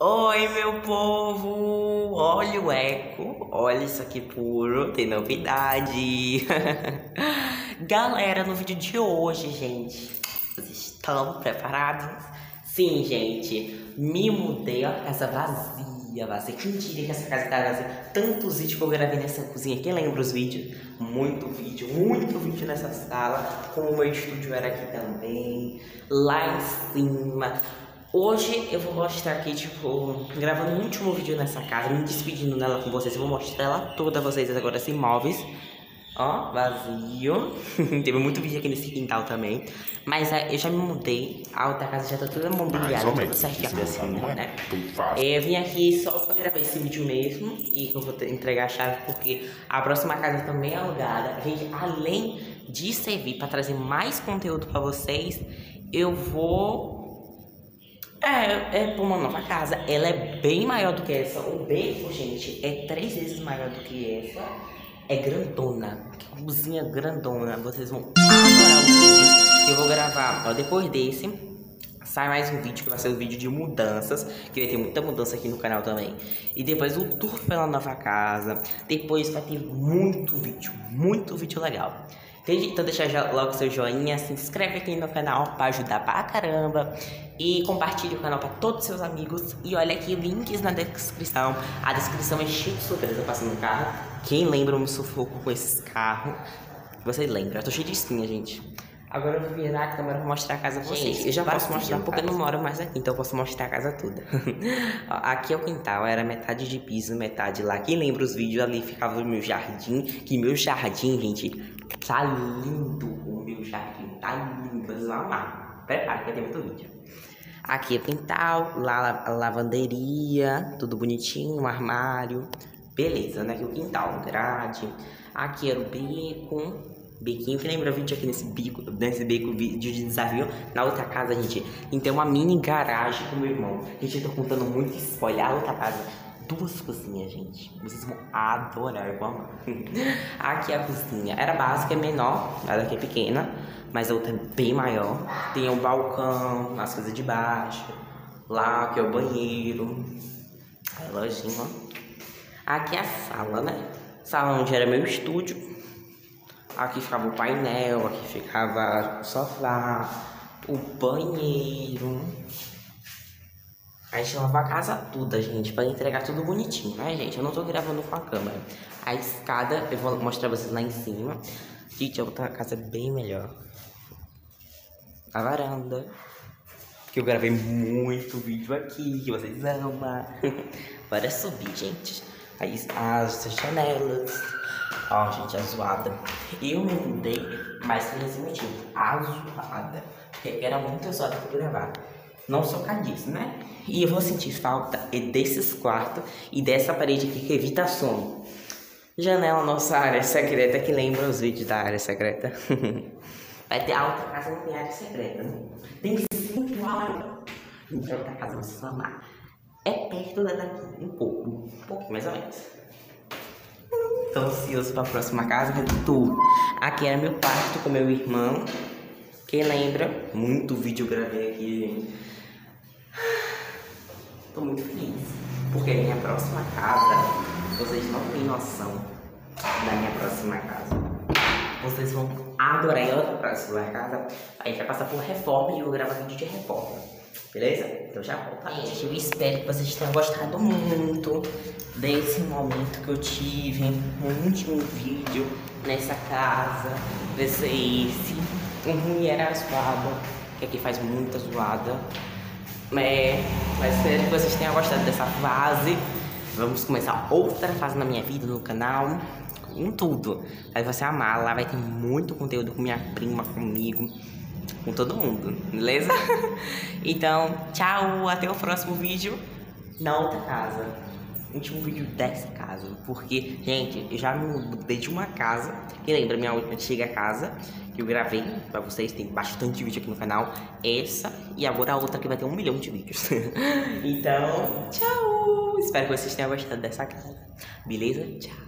Oi, meu povo! Olha o eco, olha isso aqui puro, tem novidade. Galera, no vídeo de hoje, gente, vocês estão preparados? Sim, gente, me mudei, ó, casa vazia, vazia. Quem diria que essa casa tá vazia? Tantos vídeos que eu gravei nessa cozinha, quem lembra os vídeos? Muito vídeo, muito vídeo nessa sala, como o meu estúdio era aqui também, lá em cima. Hoje eu vou mostrar aqui, tipo, gravando o último vídeo nessa casa, me despedindo nela com vocês. Eu vou mostrar ela toda a vocês agora, sem móveis. Ó, vazio. Teve muito vídeo aqui nesse quintal também. Mas é, eu já me mudei. A outra casa já tá toda mobiliada, tudo certinho assim, né? É, eu vim aqui só pra gravar esse vídeo mesmo. E eu vou entregar a chave porque a próxima casa também é alugada. Gente, além de servir pra trazer mais conteúdo pra vocês, eu vou é, é pra uma nova casa. Ela é bem maior do que essa. O beco, gente, é três vezes maior do que essa. É grandona. Cozinha grandona. Vocês vão adorar os vídeos que eu vou gravar. Ó, depois desse, sai mais um vídeo que vai ser o um vídeo de mudanças. Que vai ter muita mudança aqui no canal também. E depois o tour pela nova casa. Depois vai ter muito vídeo. Muito vídeo legal. Então deixa logo seu joinha, se inscreve aqui no canal para ajudar pra caramba e compartilhe o canal para todos os seus amigos e olha aqui links na descrição. A descrição é cheia de surpresa passando no carro. Quem lembra o meu sufoco com esses carros? Vocês lembram? Eu tô cheio de espinha, gente. Agora eu vou virar a câmera pra mostrar a casa pra vocês. Eu já posso mostrar porque eu não moro mais aqui, então eu posso mostrar a casa toda. aqui é o quintal, era metade de piso, metade lá. Quem lembra os vídeos ali ficava o meu jardim, que meu jardim, gente, Tá lindo o meu jardim, tá lindo, vocês vão amar. Prepara que tem muito vídeo. Aqui é quintal, lá a lavanderia, tudo bonitinho, armário. Beleza, né? Aqui o quintal, grade. Aqui era o beco, bequinho. Que lembra o vídeo aqui nesse bico, nesse beco, vídeo de desafio? Na outra casa, gente, tem uma mini garagem com meu irmão. Gente, eu tô contando muito spoiler. A outra casa duas cozinhas, gente. Vocês vão adorar, vão amar. aqui é a cozinha. Era básica, é menor, a daqui é pequena, mas a outra é bem maior. Tem o um balcão, as coisas de baixo. Lá, que é o banheiro. A lojinha, Aqui é a sala, né? Sala onde era meu estúdio. Aqui ficava o painel, aqui ficava o sofá, o banheiro. A gente lava a casa toda, gente, para entregar tudo bonitinho, né, gente? Eu não tô gravando com a câmera. A escada, eu vou mostrar vocês lá em cima. Gente, a outra casa é bem melhor. A varanda. Que eu gravei muito vídeo aqui, que vocês amam. Bora subir, gente. Aí as janelas. Ó, gente, a zoada. Eu me mudei, mas por esse motivo. A zoada. Porque era muito zoada pra gravar não sou disso, né? E eu vou sentir falta desses quartos e dessa parede aqui que evita sono. Janela, nossa área secreta, que lembra os vídeos da área secreta. Vai ter a outra casa, não tem área secreta, né? Tem cinco áreas. Outra casa, você vai amar. É perto da daqui, um pouco, um pouco mais ou menos. Tô ansioso pra próxima casa, é tu. Aqui era meu quarto com meu irmão. Quem lembra? Muito vídeo eu gravei aqui, gente. Tô muito feliz, porque minha próxima casa, vocês não têm noção da minha próxima casa. Vocês vão adorar a outra próxima casa. A gente vai passar por reforma e eu vou gravar vídeo de reforma. Beleza? Então já volto. Gente, eu espero que vocês tenham gostado muito desse momento que eu tive no último vídeo nessa casa. Desse esse. O ruim era a zoada, que aqui faz muita zoada. É, mas espero que vocês tenham gostado dessa fase. Vamos começar outra fase na minha vida, no canal, com tudo. Aí você amar, lá vai ter muito conteúdo com minha prima, comigo, com todo mundo, beleza? então, tchau, até o próximo vídeo na outra casa. Último vídeo dessa casa, porque, gente, eu já me mudei de uma casa, que lembra minha antiga casa, que eu gravei pra vocês, tem bastante vídeo aqui no canal. Essa e agora a outra que vai ter um milhão de vídeos. então, tchau! Espero que vocês tenham gostado dessa casa. Beleza? Tchau!